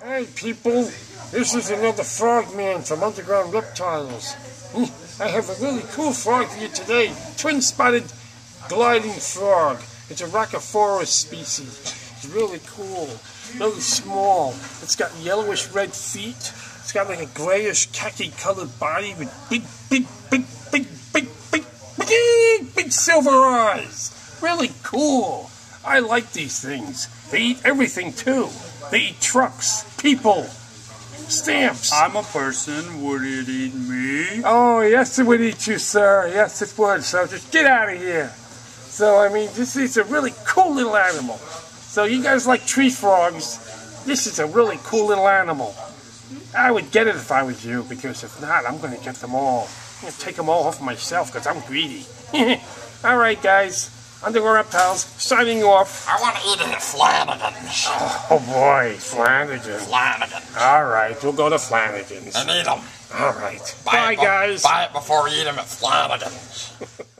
Hey people, this is another frogman from Underground Reptiles. Hmm. I have a really cool frog for you today. Twin-spotted gliding frog. It's a Rhacophorus species. It's really cool, really small. It's got yellowish red feet. It's got like a grayish khaki colored body with big, big, big, big, big, big, big, big, big silver eyes. Really cool. I like these things. They eat everything too. They eat trucks, people, stamps. I'm a person. Would it eat me? Oh, yes, it would eat you, sir. Yes, it would. So just get out of here. So, I mean, this is a really cool little animal. So, you guys like tree frogs. This is a really cool little animal. I would get it if I was you, because if not, I'm going to get them all. I'm going to take them all off myself, because I'm greedy. all right, guys. Underground Reptiles, signing you off. I want to eat at Flanagan's. Oh, oh boy, Flanagan. Flanagan's. All right, we'll go to Flanagan's. And eat them. All right. Buy Bye, guys. Buy it before you eat them at Flanagan's.